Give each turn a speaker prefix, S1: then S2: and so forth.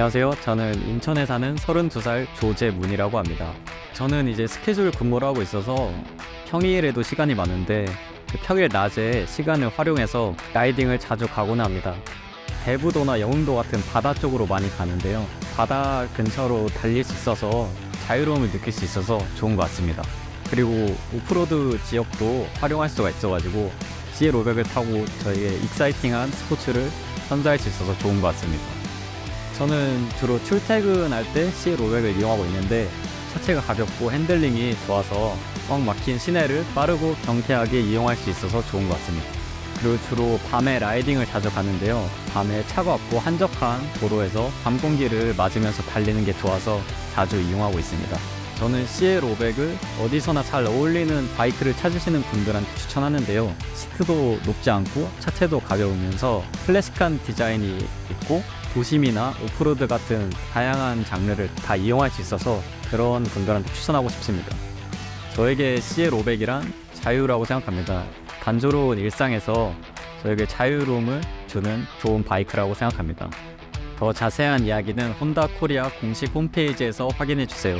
S1: 안녕하세요. 저는 인천에 사는 32살 조재문이라고 합니다. 저는 이제 스케줄 근무를 하고 있어서 평일에도 시간이 많은데 그 평일 낮에 시간을 활용해서 라이딩을 자주 가곤 합니다. 대부도나 영흥도 같은 바다 쪽으로 많이 가는데요. 바다 근처로 달릴 수 있어서 자유로움을 느낄 수 있어서 좋은 것 같습니다. 그리고 오프로드 지역도 활용할 수가 있어가지고 CL500을 타고 저희의 exciting한 스포츠를 선사할 수 있어서 좋은 것 같습니다. 저는 주로 출퇴근할 때 CL500을 이용하고 있는데 차체가 가볍고 핸들링이 좋아서 꽉 막힌 시내를 빠르고 경쾌하게 이용할 수 있어서 좋은 것 같습니다. 그리고 주로 밤에 라이딩을 자주 가는데요. 밤에 차갑고 한적한 도로에서 밤 공기를 맞으면서 달리는 게 좋아서 자주 이용하고 있습니다. 저는 CL500을 어디서나 잘 어울리는 바이크를 찾으시는 분들한테 추천하는데요. 시트도 높지 않고 차체도 가벼우면서 클래식한 디자인이 있고 도심이나 오프로드 같은 다양한 장르를 다 이용할 수 있어서 그런 분들한테 추천하고 싶습니다. 저에게 CL500이란 자유라고 생각합니다. 단조로운 일상에서 저에게 자유로움을 주는 좋은 바이크라고 생각합니다. 더 자세한 이야기는 혼다 코리아 공식 홈페이지에서 확인해 주세요.